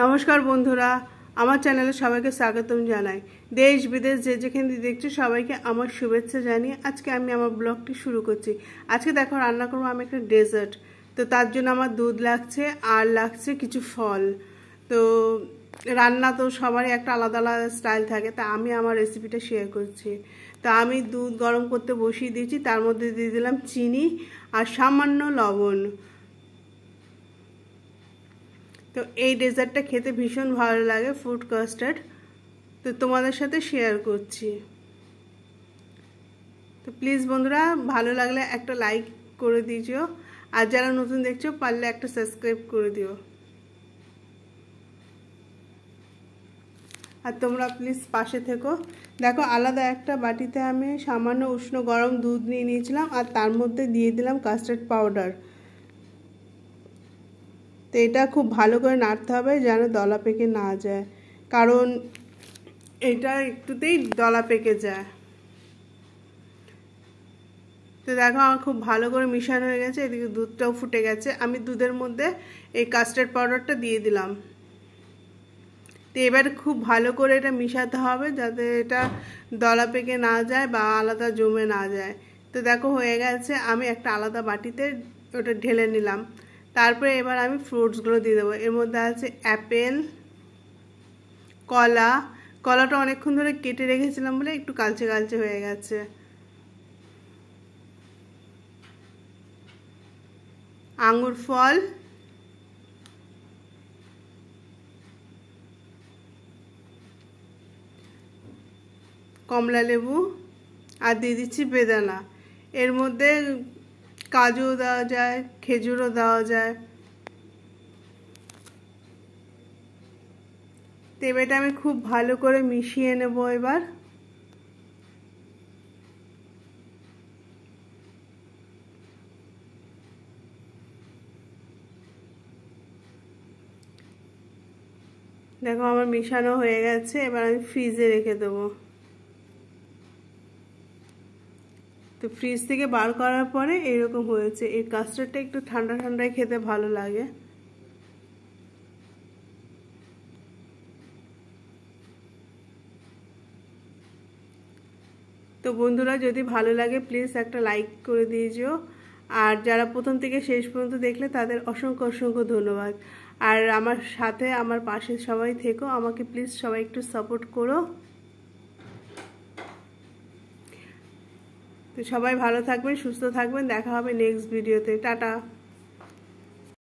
নমস্কার বন্ধুরা, আমার চ্যানেলে সবাইকে স্বাগতম জানাই। দেশ, বিদেশ, যে যেখানে দেখছ সবাইকে আমার শুভেচ্ছা জানিয়ে আজকে আমি আমার ব্লগটি শুরু করছি। আজকে দেখো রান্না করব আমি একটা ডেজার্ট। তো তার জন্য আমার দুধ লাগছে, আর লাগছে কিছু ফল। তো রান্না তো সবারই একটা আলাদা আলাদা স্টাইল থাকে, তা আমি আমার রেসিপিটা শেয়ার করছি। তো আমি দুধ গরম করতে বসিয়ে দিয়েছি, তার মধ্যে দিয়ে দিলাম চিনি আর সামান্য লবণ। তো এই ডেজার্টটা খেতে ভীষণ ভালো লাগে ফ্রুট কাস্টার্ড। তো তোমাদের সাথে শেয়ার করছি। তো প্লিজ বন্ধুরা, ভালো লাগলে একটা লাইক করে দিও আর যারা নতুন দেখছ, পারলে একটা সাবস্ক্রাইব করে দিও। আর তোমরা প্লিজ পাশে থেকো। দেখো, আলাদা একটা বাটিতে আমি সামান্য উষ্ণ গরম দুধ নিয়ে নিয়েছিলাম, আর তার মধ্যে দিয়ে দিলাম কাস্টার্ড পাউডার তো এটা খুব ভালো করে নাড়তে হবে যেন দলা পেকে না যায়। কারণ এটা একটুতেই দলা পেকে যায়। তো দেখো আমার খুব ভালো করে মিশানো হয়ে গেছে, এদিকে দুধটাও ফুটে গেছে। আমি দুধের মধ্যে এই কাস্টার্ড পাউডারটা দিয়ে দিলাম। তো এবার খুব ভালো করে এটা মিশাতে হবে যাতে এটা দলা পেকে না যায় বা আলাদা জমে না যায়। তো দেখো হয়ে গেছে, আমি একটা আলাদা বাটিতে ওটা ঢেলে নিলাম। তারপরে এবার আমি ফ্রুটসগুলো দিয়ে দেবো। এর মধ্যে আছে অ্যাপেল, কলা। কলাটা অনেকক্ষণ ধরে কেটে রেখেছিলাম বলে একটু কালচে কালচে হয়ে গেছে। আঙুর ফল। কমলা লেবু। আর দিয়ে দিচ্ছি বেদানা। এর মধ্যে কাজু দেওয়া যায়, খেজুরও দেওয়া যায়। তো এবারটা আমি খুব ভালো করে মিশিয়ে নেব এবার। দেখো আমার মিশানো হয়ে গেছে, এবার আমি ফ্রিজে রেখে দেবো। তো ফ্রিজ থেকে বার করার পরে এরকম হয়েছে। এই কাস্টার্ডটা একটু ঠান্ডা ঠান্ডায় খেতে ভালো লাগে। তো বন্ধুরা, যদি ভালো লাগে প্লিজ একটা লাইক করে দিয়েছিও আর যারা প্রথম থেকে শেষ পর্যন্ত দেখলে, তাদের অসংখ্য অসংখ্য ধন্যবাদ। আর আমার সাথে, আমার পাশে সবাই থেকো। আমাকে প্লিজ সবাই একটু সাপোর্ট করো। তো সবাই ভালো থাকবেন সুস্থ থাকবেন দেখা হবে নেক্সট ভিডিওতে টাটা।